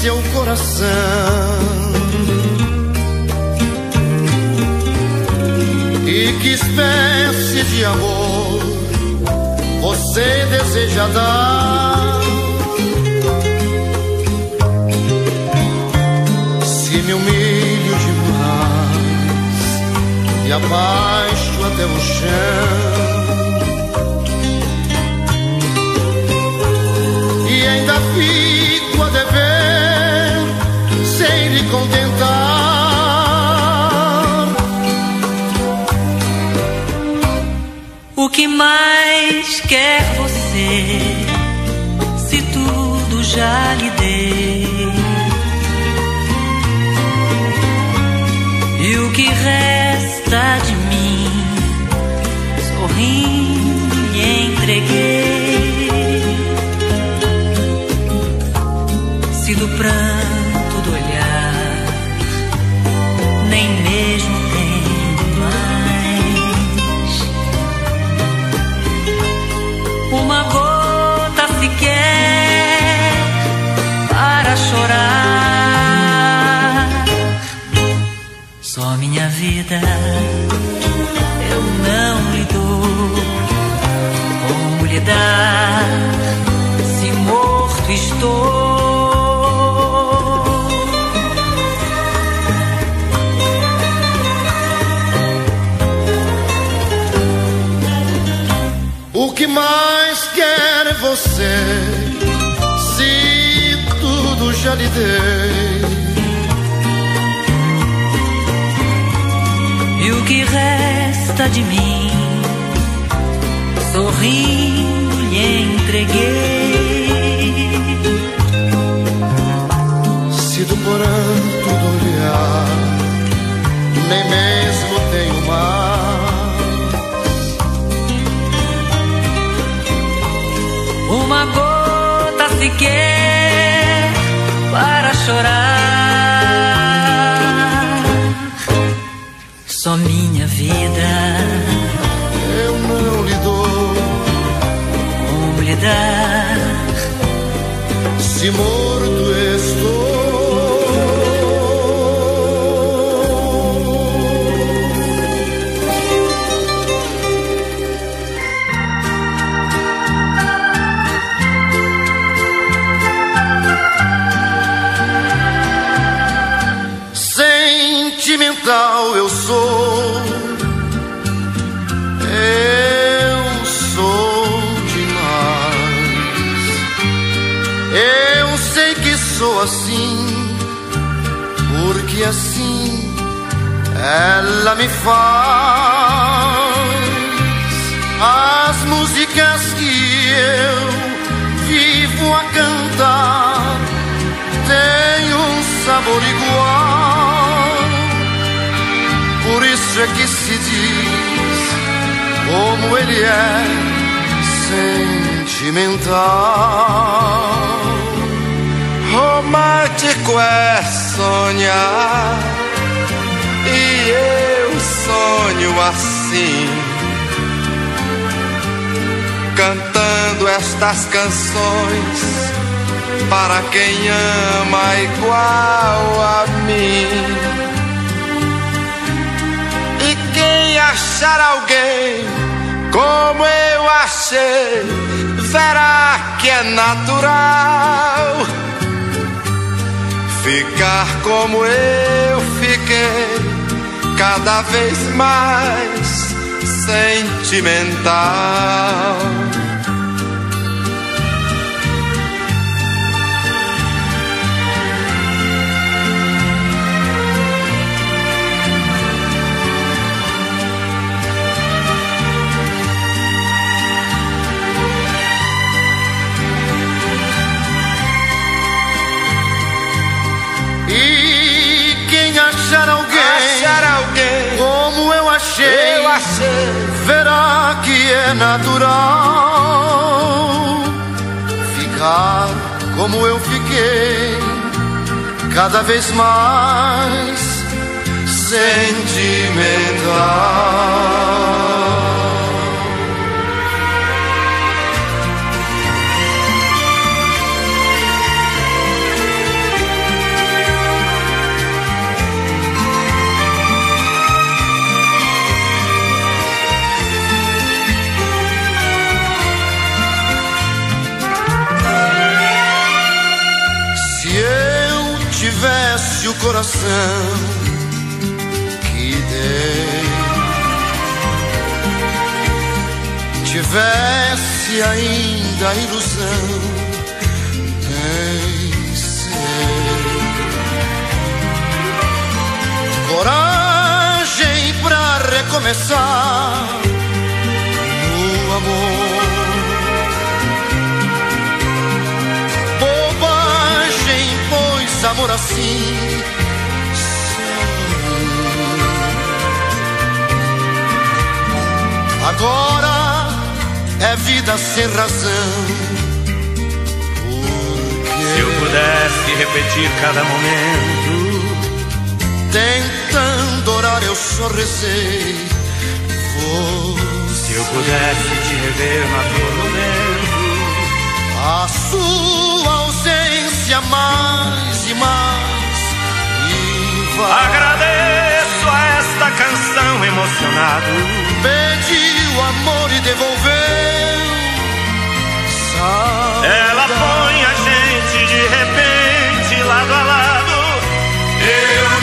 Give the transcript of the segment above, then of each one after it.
seu coração. E que espécie de amor você deseja dar? Se me humilho demais e abaixo até o chão. Mais quer você, se tudo já lhe dei? E o que resta de mim, sorrindo lhe entreguei. Se do pranto do olhar, nem mesmo minha resta de mim, sorrindo lhe entreguei. Se do pranto do olhar nem mesmo tenho mais. Uma gota sequer vida, Eu não lhe dou como lhe dar? se porque assim ela me faz. As músicas que eu vivo a cantar têm um sabor igual. Por isso é que se diz como ele é sentimental. Romântico é sonhar. E eu sonho assim, cantando estas canções para quem ama igual a mim. E quem achar alguém como eu achei, verá que é natural ficar como eu fiquei, cada vez mais sentimental. Achei, eu achei verá que é natural ficar como eu fiquei, cada vez mais sentimental. Coração que dei, tivesse ainda a ilusão, nem sei. Coragem pra recomeçar no amor. Amor assim. só Agora é vida sem razão. Se eu pudesse repetir cada momento, Tentando orar eu só rezei. se eu pudesse te rever na todo momento, A sua ausência mais e mais invade. agradeço a esta canção emocionado. Pediu amor e devolveu. Ela põe a gente de repente lado a lado. Eu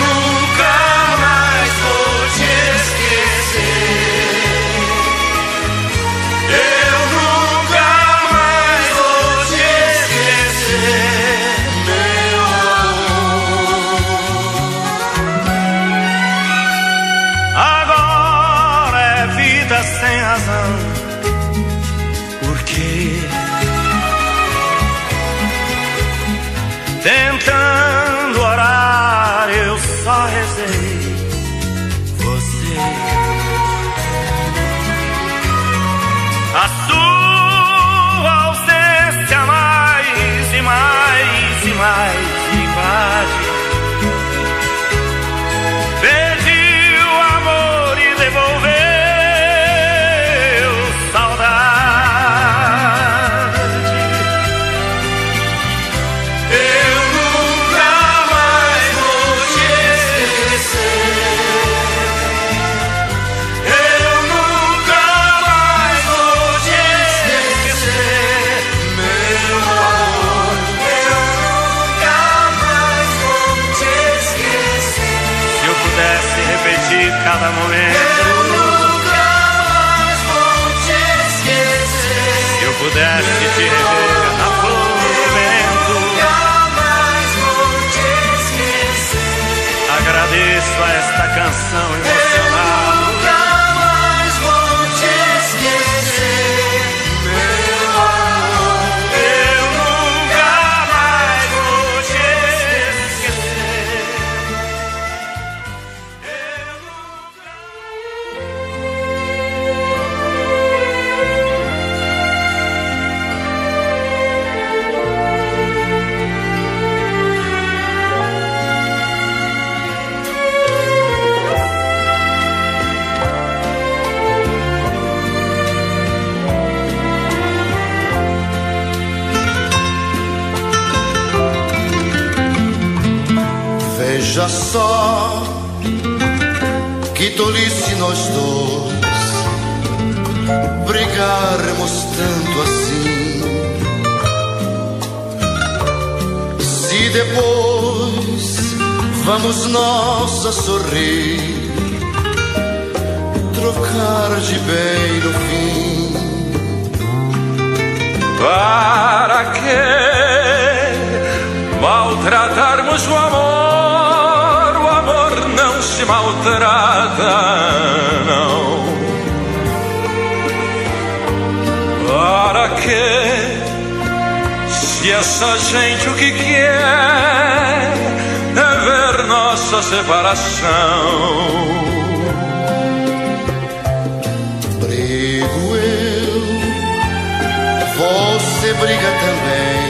se essa gente o que quer é ver nossa separação? Brigo eu, você briga também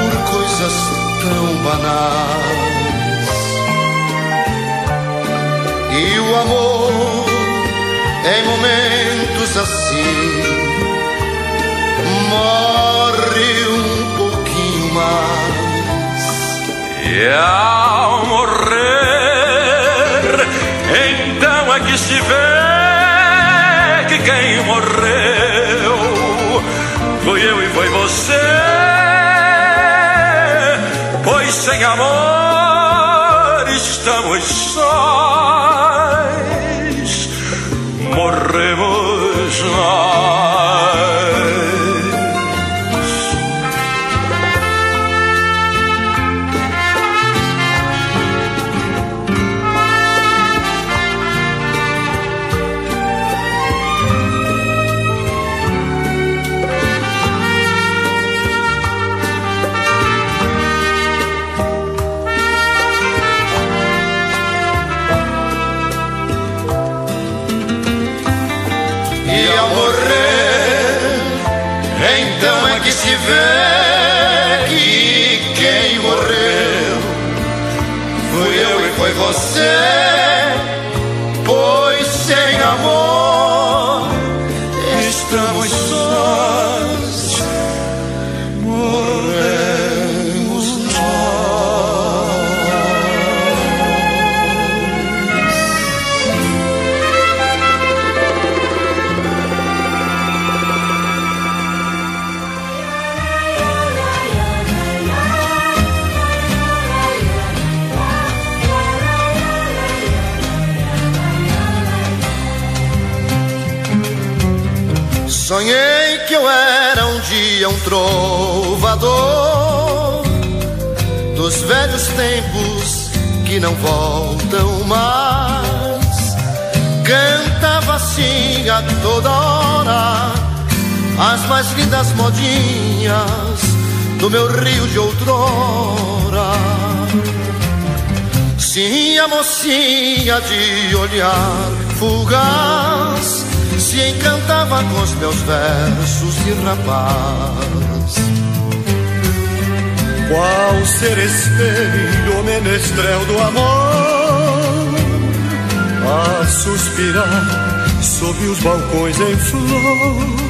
por coisas tão banais. E o amor, em momentos assim, E ao morrer, então é que se vê que quem morreu foi eu e foi você. Pois sem amor estamos sós, que se vê que quem morreu fui eu e foi você. Trovador dos velhos tempos que não voltam mais. Cantava assim a toda hora as mais lindas modinhas do meu rio de outrora. Sim, a mocinha de olhar fugaz se encantava com os meus versos de rapaz. Qual seresteiro menestrel do amor? A suspirar sob os balcões em flor.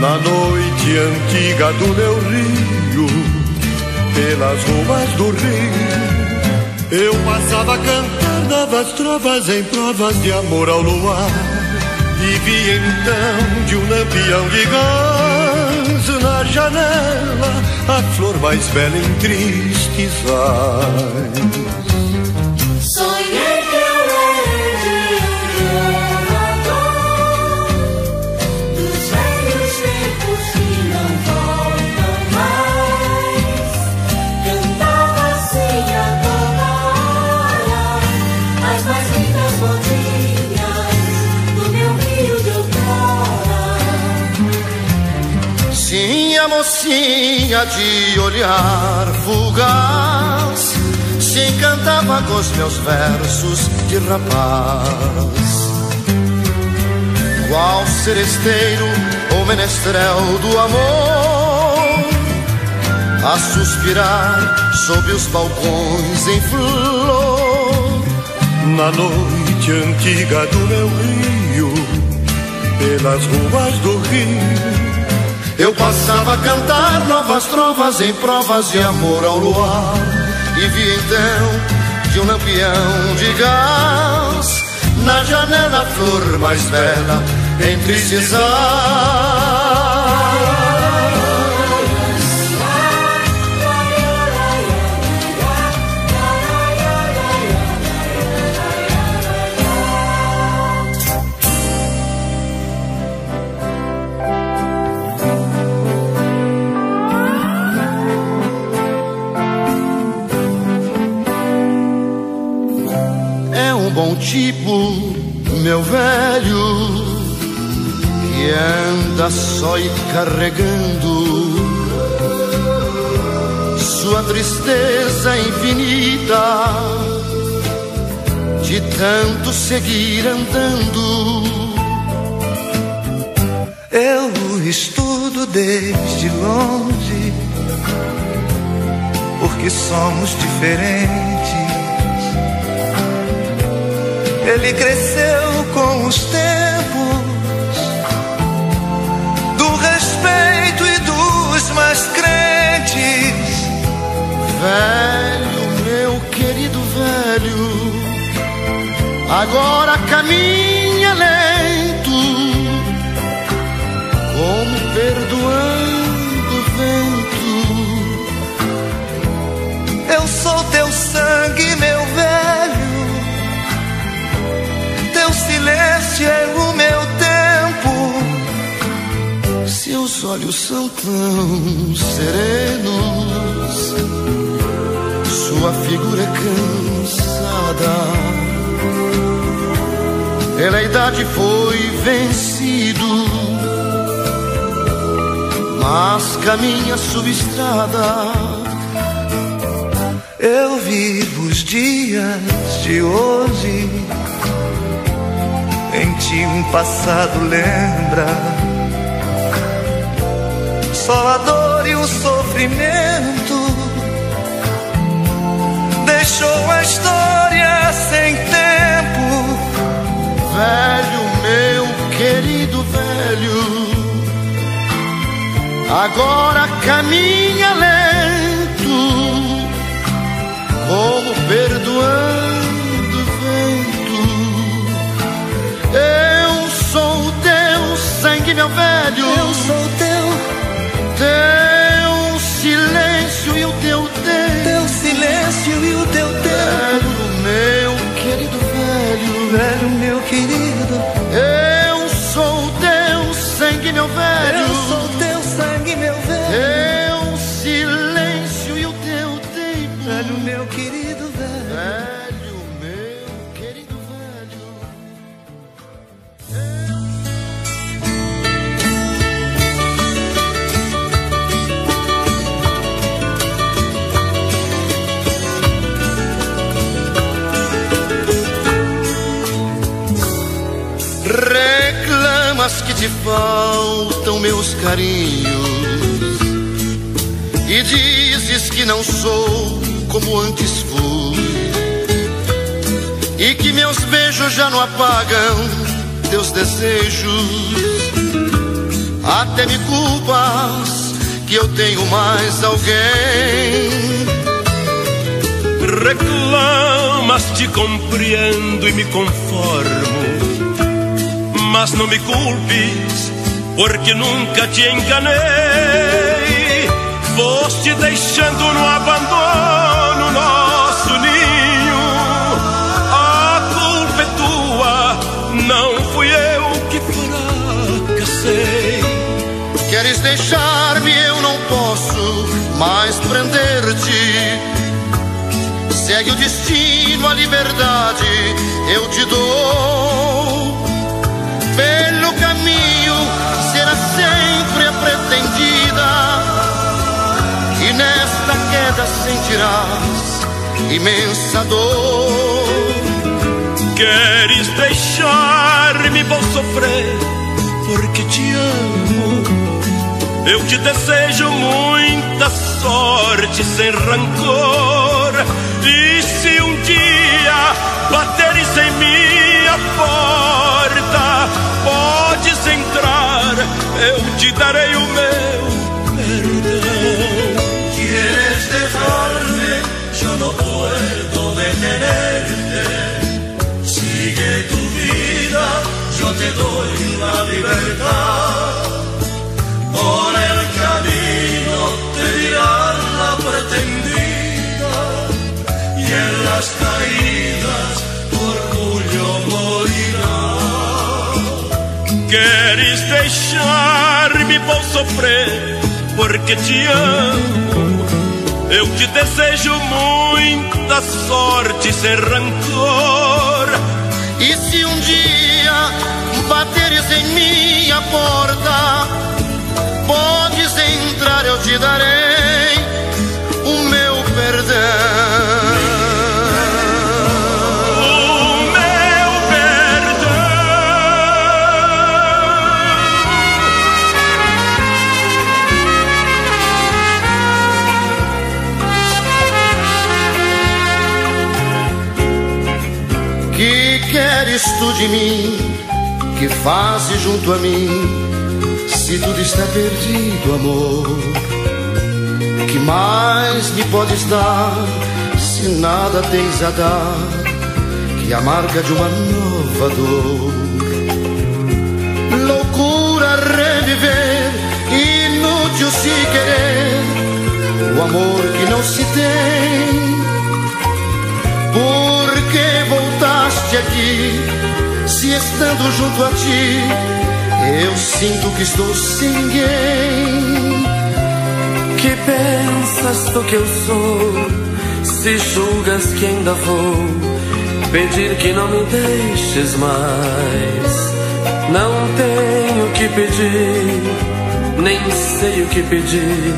Na noite antiga do meu rio Pelas ruas do rio Eu passava cantando novas trovas em provas de amor ao luar E vi então de um lampião de gás na janela a flor mais bela em tristes ais. Mocinha de olhar fugaz se encantava com os meus versos de rapaz. Qual seresteiro ou menestrel do amor a suspirar sob os balcões em flor. Na noite antiga do meu rio, pelas ruas do rio, Eu passava a cantar novas trovas em provas de amor ao luar. E vi então de um lampião de gás Na janela a flor mais bela entre esses bom tipo, meu velho, que anda só e carregando sua tristeza infinita de tanto seguir andando. Eu estudo desde longe, porque somos diferentes. Ele cresceu com os tempos do respeito e dos mais crentes. Velho, meu querido velho, agora caminha lento, como perdoando o vento, olhos são tão serenos, sua figura é cansada. Pela idade foi vencido, mas caminha subestrada. Eu vivo os dias de hoje, em ti um passado lembra só a dor e o sofrimento deixou a história sem tempo. Velho, meu querido velho, agora caminha lento, como perdoando o vento. Eu sou teu sangue, meu velho. Eu sou silêncio e o teu tempo. Velho, meu querido velho. Velho, meu querido. Eu sou teu sangue, meu velho. Eu sou teu te faltam meus carinhos e dizes que não sou como antes fui e que meus beijos já não apagam teus desejos. Até me culpas que eu tenho mais alguém. Reclamas, te compreendo e me conformo. Mas não me culpes, porque nunca te enganei. Foste deixando no abandono nosso ninho. A culpa é tua, não fui eu que fracassei. Queres deixar-me, eu não posso mais prender-te. Segue o destino, a liberdade, eu te dou. Sentirás imensa dor. Queres deixar-me, vou sofrer, porque te amo. Eu te desejo muita sorte sem rancor. E se um dia bateres em minha porta, podes entrar, eu te darei o meu Sigue tu vida, yo te doy la libertad. Por el camino te dirán la pretendida y en las caídas tu orgullo morirá. Queres deixar-me, vou sofrer, porque te amo. Eu te desejo muita sorte sem rancor. E se um dia bateres em minha porta, podes entrar, eu te darei de mim? Que fazes junto a mim? Se tudo está perdido, amor, que mais me podes dar se nada tens a dar? Que a marca de uma nova dor. Loucura reviver, inútil se querer, o amor que não se tem. Por que voltaste aqui, se estando junto a ti, Eu sinto que estou sem ninguém. Que pensas tu que eu sou? Se julgas que ainda vou pedir que não me deixes mais. Não tenho que pedir, nem sei o que pedir.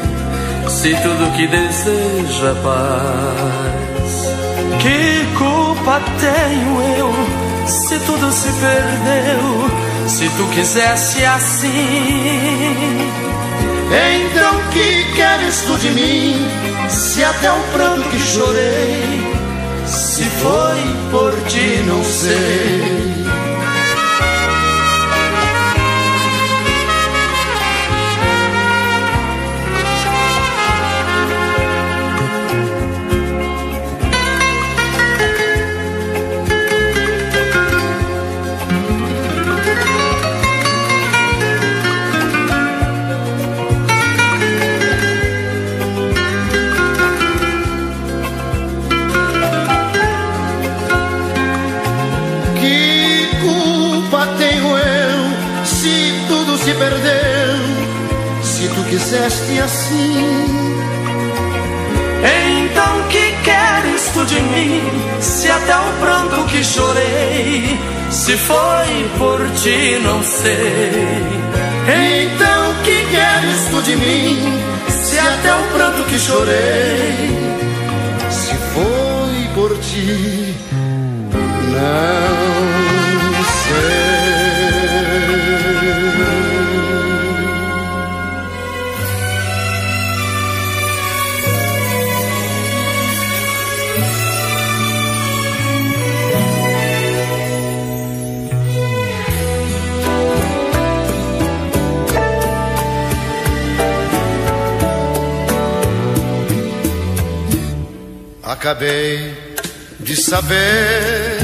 Se tudo que desejo é paz. Que culpa tenho eu se tudo se perdeu? Se tu quisesse assim. Então que queres tu de mim? Se até o pranto que chorei, se foi por ti, não sei. Quiseste assim. Então que queres tu de mim? Se até o pranto que chorei, se foi por ti, não sei. Então que queres tu de mim? Se até o pranto que chorei, se foi por ti, não Acabei de saber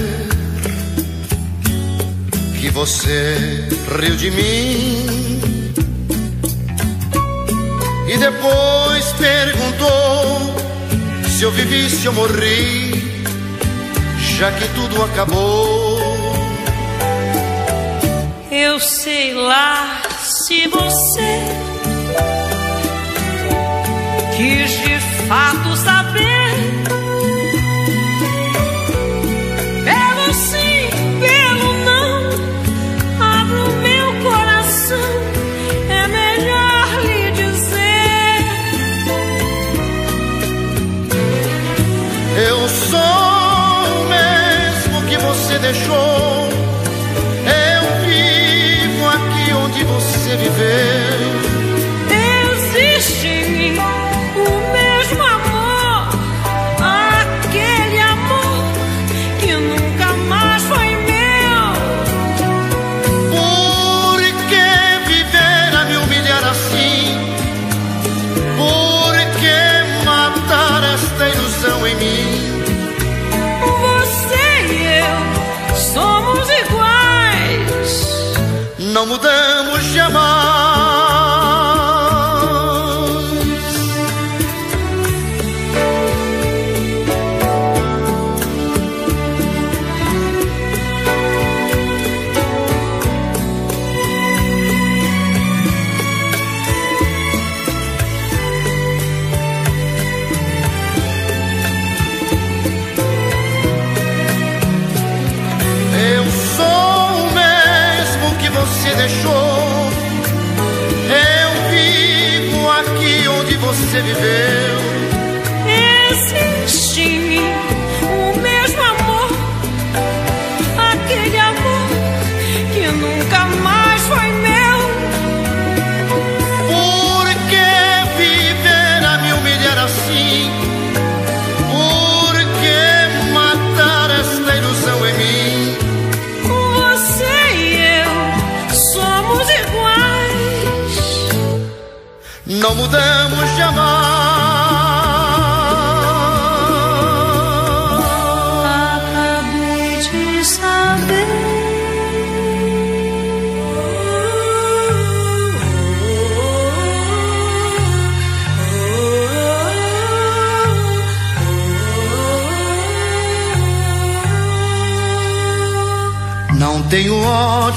que você riu de mim e depois perguntou se eu vivi, se eu morri, já que tudo acabou. Eu sei lá se você quis de fato saber.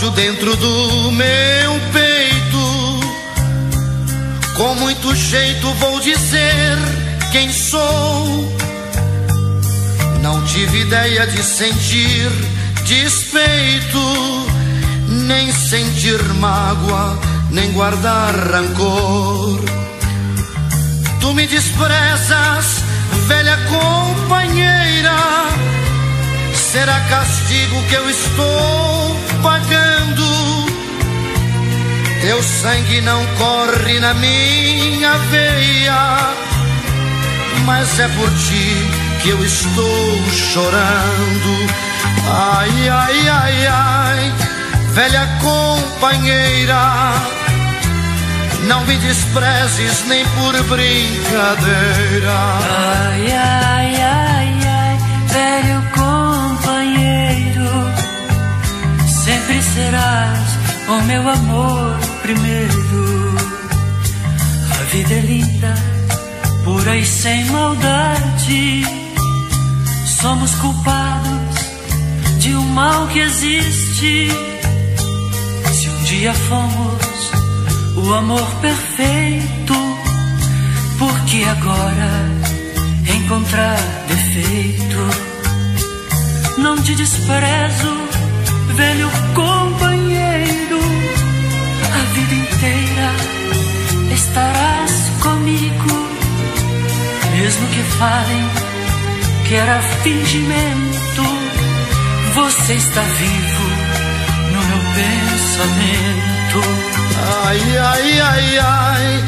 Ódio dentro do meu peito. Com muito jeito vou dizer quem sou. Não tive ideia de sentir despeito, nem sentir mágoa, nem guardar rancor. Tu me desprezas, velha companheira. Será castigo que eu estou pagando? Teu sangue não corre na minha veia, mas é por ti que eu estou chorando. Ai, ai, ai, ai, velha companheira, não me desprezes nem por brincadeira. Ai, ai, ai, ai, velho sempre serás o meu amor primeiro. A vida é linda, pura e sem maldade. Somos culpados de um mal que existe. Se um dia fomos o amor perfeito, porque agora encontrar defeito? Não te desprezo, velho companheiro. A vida inteira estarás comigo, mesmo que falem que era fingimento. Você está vivo no meu pensamento. Ai, ai, ai, ai,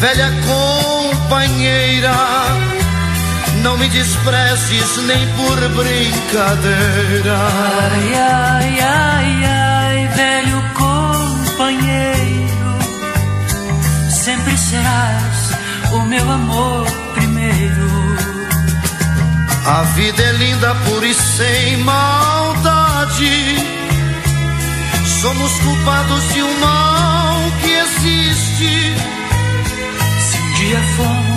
velha companheira, não me desprezes nem por brincadeira. Ai, ai, ai, ai, velho companheiro, sempre serás o meu amor primeiro. A vida é linda, pura e sem maldade. Somos culpados de um mal que existe. Se um dia fomos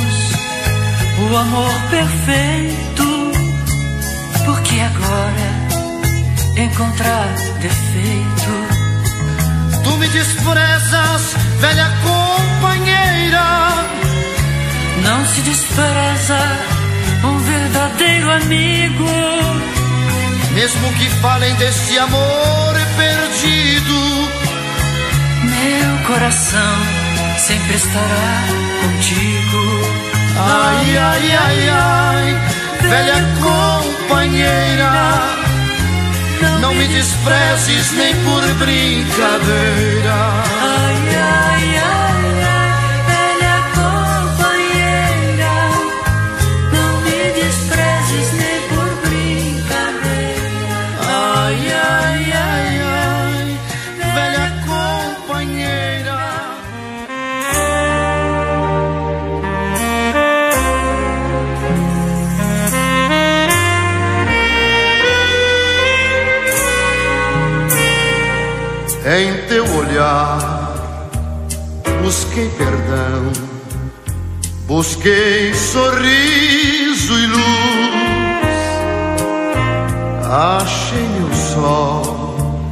o amor perfeito, porque agora encontrar defeito? Tu me desprezas, velha companheira. Não se despreza um verdadeiro amigo. Mesmo que falem desse amor perdido, Meu coração sempre estará contigo. Ai, ai, ai, ai, velha companheira. Não me desprezes nem por brincadeira. Ai, ai, Em teu olhar busquei perdão, busquei sorriso e luz. Achei meu sol,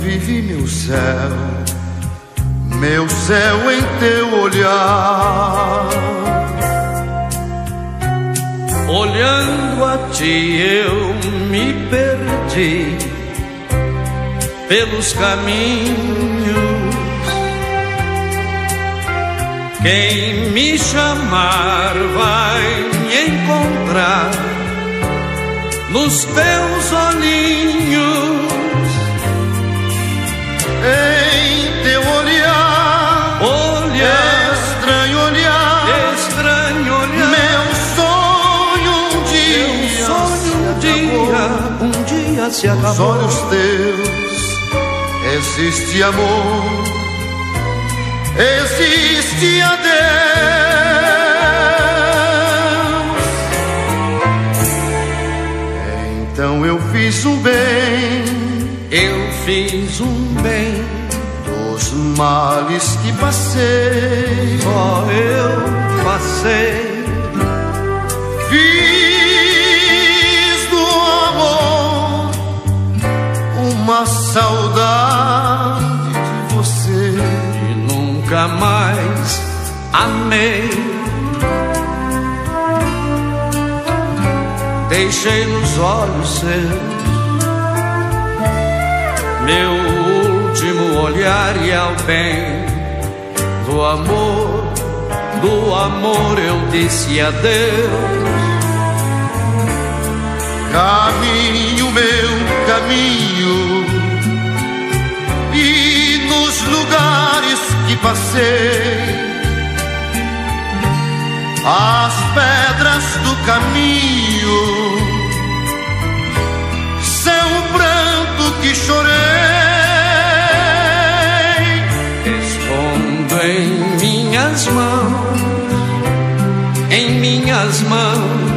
vivi meu céu, meu céu em teu olhar. Olhando a ti eu me perdi pelos caminhos. Quem me chamar vai me encontrar nos teus olhinhos. Em teu olhar, Olhar, estranho olhar, estranho olhar. meu sonho um dia, sonho um dia, um dia se acabou. olhos teus existe amor, existe a Deus. Então eu fiz um bem Eu fiz um bem, dos males que passei. só eu passei. Amei. Deixei nos olhos seus meu último olhar e ao bem do amor, do amor eu disse adeus. Caminho, meu caminho, e lugares que passei, as pedras do caminho. O pranto que chorei. Escondo em minhas mãos, em minhas mãos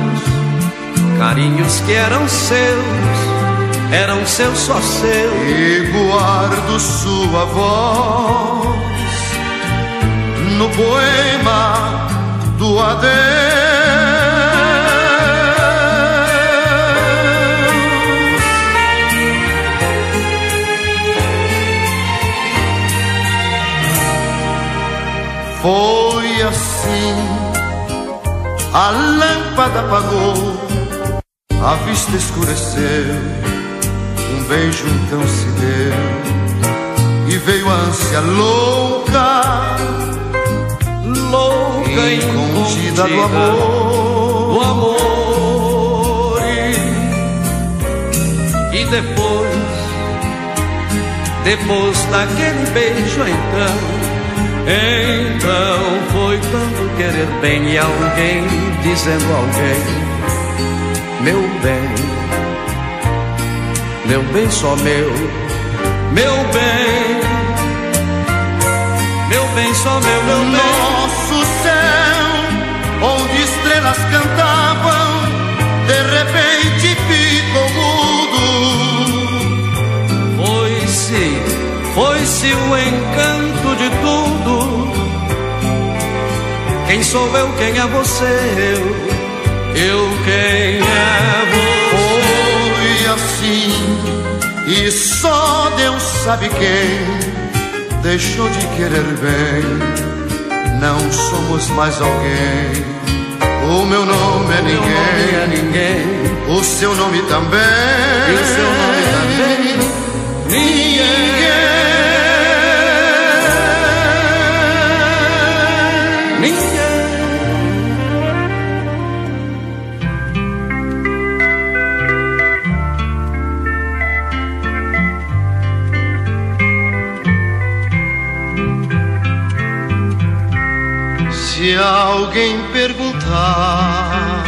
carinhos que eram seus, eram seus só seus. E guardo sua voz no poema do adeus. Foi assim, a lâmpada apagou a vista escureceu, um beijo então se deu. E veio a ânsia louca, louca escondida do amor, do amor. E, e depois, depois daquele beijo então. Então foi tanto querer bem e alguém dizendo alguém meu bem, meu bem só meu, meu bem, meu bem só meu, meu bem. Nosso céu, onde estrelas cantavam, de repente ficou mudo. Foi-se, foi-se o encanto de tudo. Quem sou eu, quem é você, eu eu quem é você. E só Deus sabe quem deixou de querer bem. Não somos mais alguém. O meu nome é ninguém. Nome é ninguém. O seu nome também. E o seu nome também. Ninguém. Ninguém. Se alguém perguntar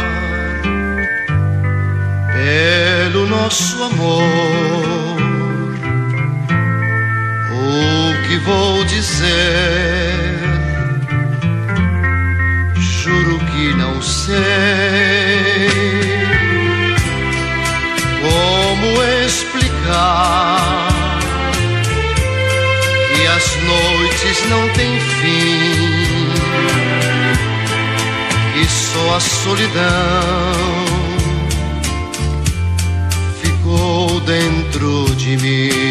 pelo nosso amor, o que vou dizer? Juro que não sei como explicar que as noites não têm fim a solidão ficou dentro de mim.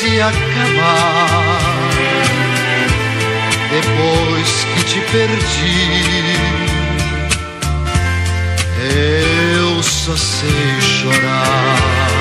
se acabar depois que te perdi. Eu só sei chorar.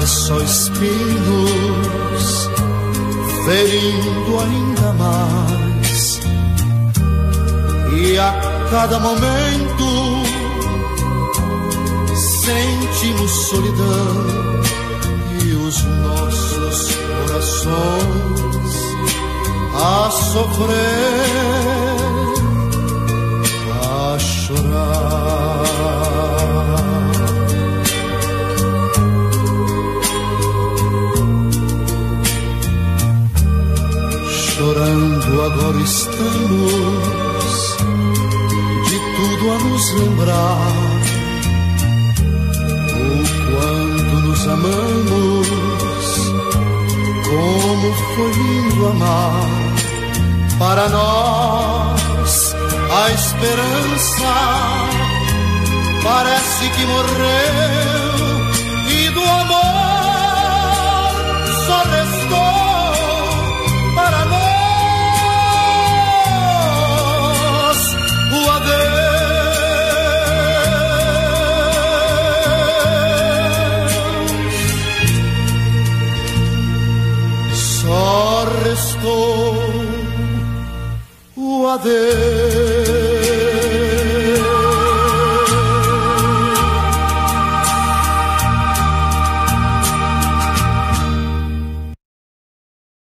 nasce só espinhos, ferindo ainda mais. E a cada momento sentimos solidão e os nossos corações a sofrer. estamos de tudo a nos lembrar. O quanto nos amamos, como foi lindo amar. Para nós, a esperança parece que morreu adeus.